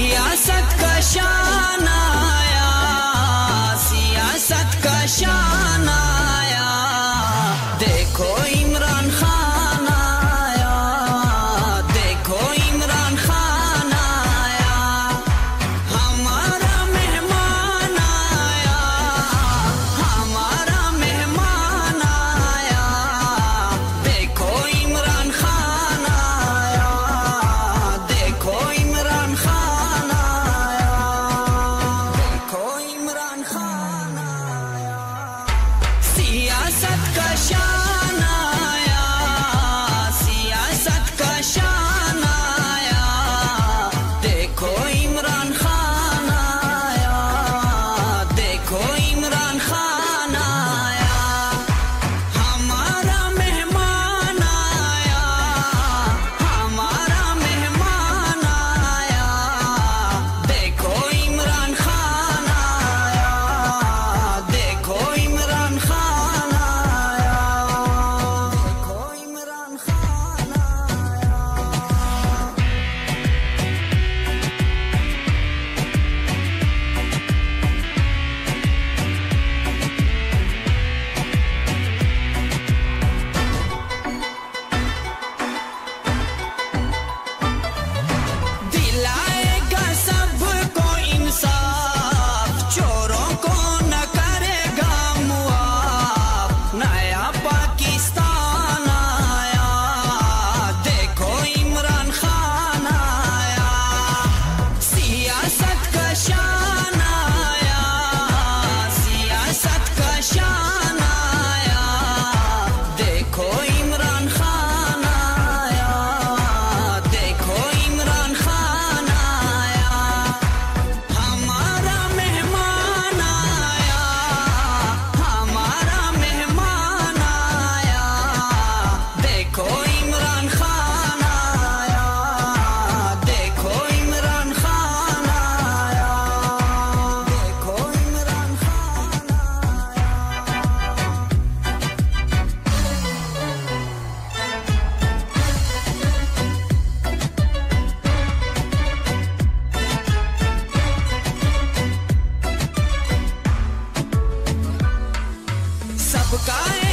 सियासत का शान आया सियासत का शान आया देखो Imran Khan siyasat ka Porque...